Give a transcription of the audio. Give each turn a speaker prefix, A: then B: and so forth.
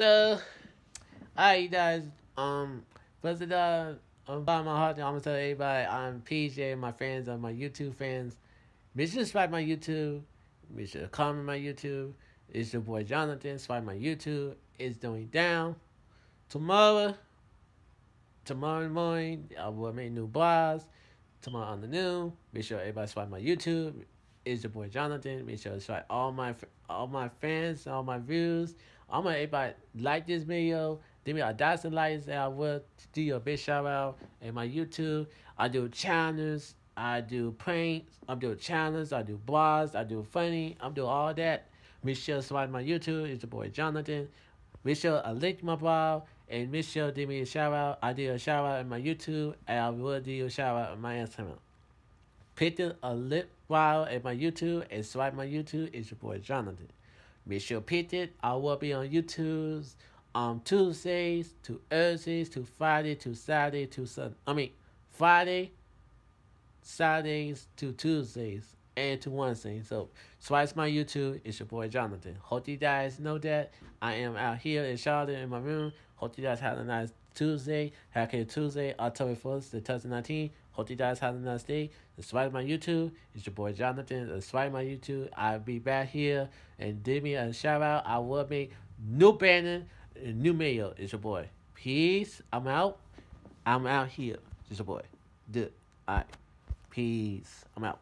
A: So, alright, you guys. Um, first of all, I'm by my heart. I'm gonna tell everybody I'm PJ, my friends, and my YouTube fans. Make sure to subscribe my YouTube. Make sure to comment my YouTube. It's your boy Jonathan. Subscribe my YouTube. It's going down tomorrow. Tomorrow morning, I will make new blogs. Tomorrow on the noon. Make sure everybody subscribe my YouTube. It's your boy Jonathan. Make sure to subscribe all my all my fans, all my views. I'm gonna everybody like this video. Give me a thousand likes and I will do you a big shout out in my YouTube. I do channels, I do pranks, I'm doing channels, I do blogs, I do funny, I'm doing all that. Make sure subscribe my YouTube. It's your boy Jonathan. Make sure I link my blog and make sure give me a shout out. I do a shout out in my YouTube and I will do a shout out in my Instagram. Pick a lip while at my YouTube and swipe my YouTube. It's your boy Jonathan. Make sure it. I will be on YouTube's on um, Tuesdays to Thursdays to Friday to Saturday to Sunday. I mean Friday, Saturdays to Tuesdays and to Wednesday. So swipe my YouTube. It's your boy Jonathan. Hope you guys know that I am out here in Charlotte in my room. Hope you guys have a nice Tuesday. Happy Tuesday, October 1st, 2019. Hope you guys have a nice day. Subscribe my YouTube. It's your boy Jonathan. Subscribe my YouTube. I'll be back here and give me a shout out. I will make new banner, and new mail. It's your boy. Peace. I'm out. I'm out here. It's your boy. Good. Alright. Peace. I'm out.